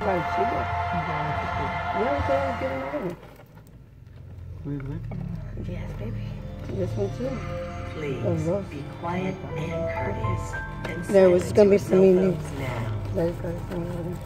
Like, she got, yeah, I'm saying, get another one. Really? Yes, baby. This one too. Please Oh, be quiet and courteous. And There was gonna be your some cell evening. to now. That's good.